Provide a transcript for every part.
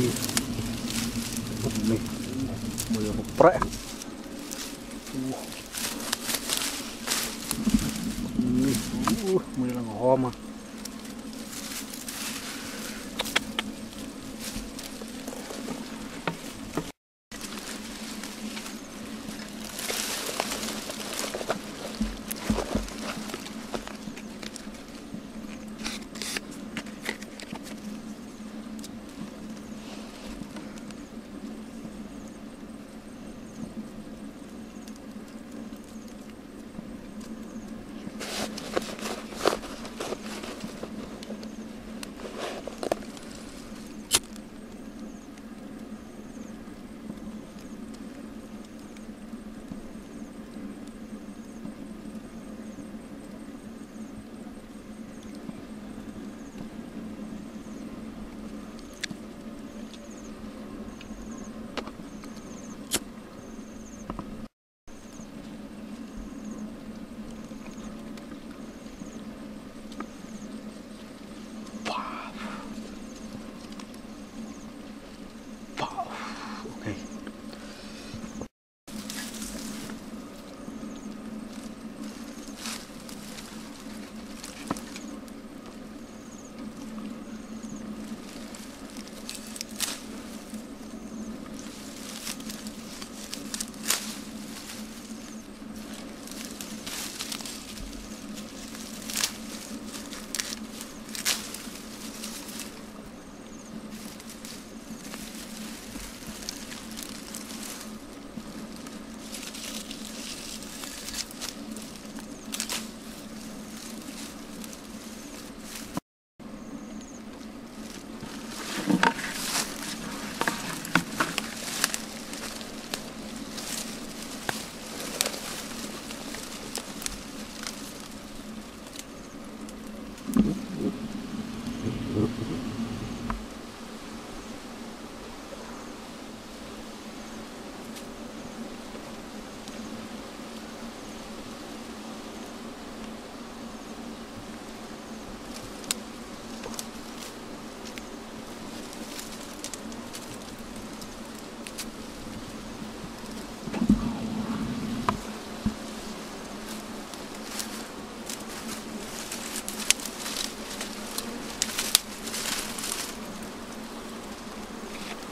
kayu. Nih. Mulai oprek.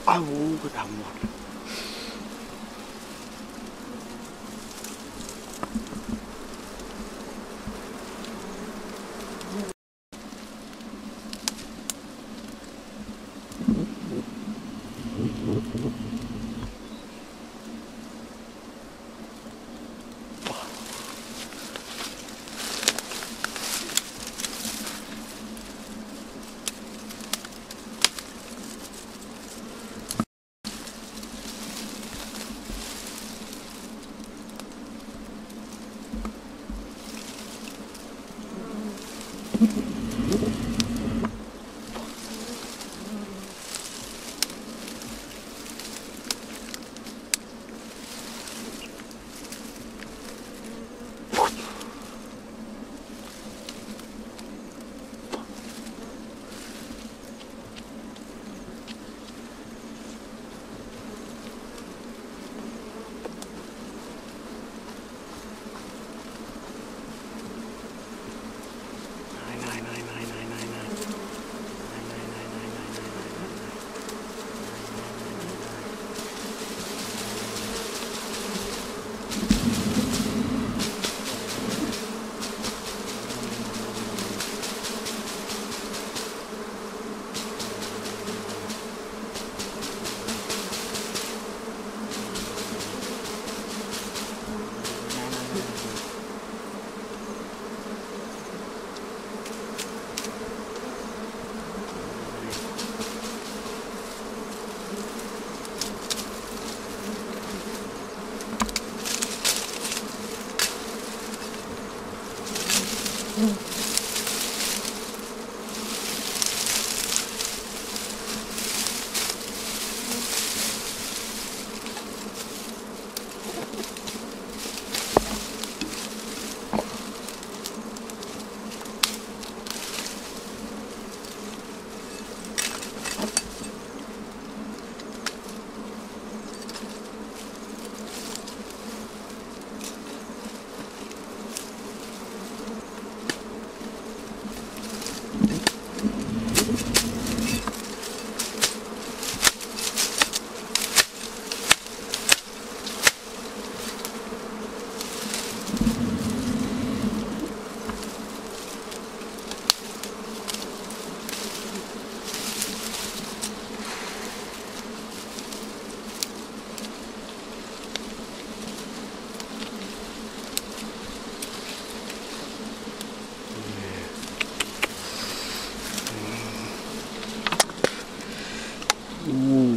啊，我个大母！Ooh.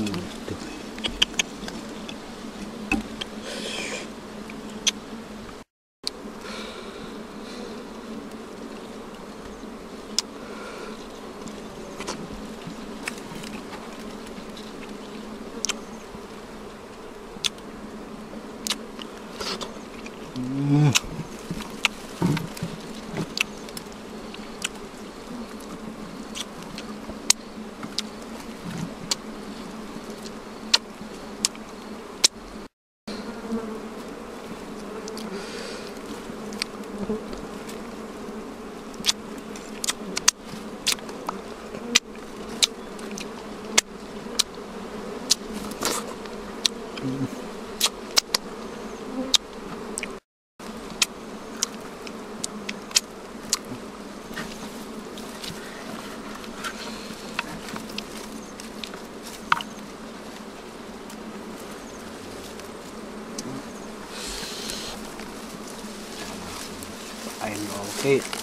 Ayun, okay.